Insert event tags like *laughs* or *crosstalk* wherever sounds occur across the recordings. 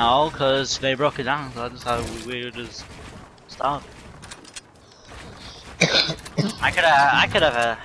No, cause they broke it down. So that's how we, would just stop. *coughs* I could have. I could have. Uh,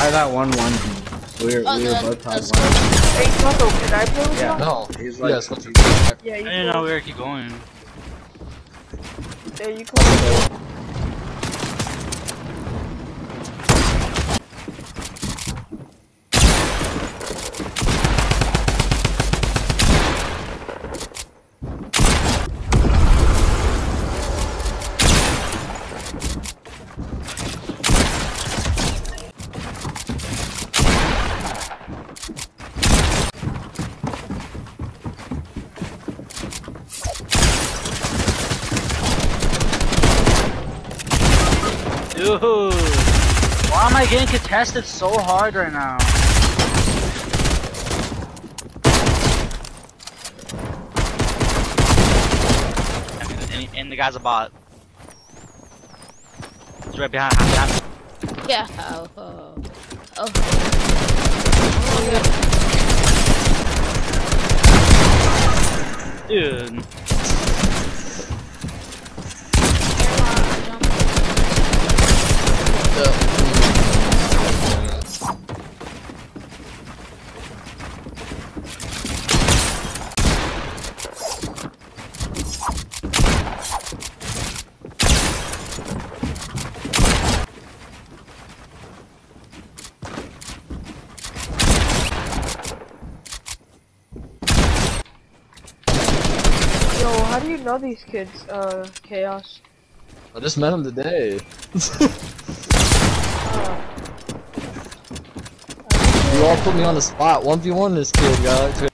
I got one one. We're Oh, we were both the top squad. one. Hey, Taco, can I play with Yeah. you? No. He's like, yes, let's Yeah, I you didn't know cool. where to keep going. There you cool. Dude, why am I getting contested so hard right now? And, and, and the guy's a bot. He's right behind. behind. Yeah. Oh. Oh. oh. Dude. How do you know these kids, uh, Chaos? I just met him today. Uh, *laughs* You all put me on the spot. 1v1 this kid, guys.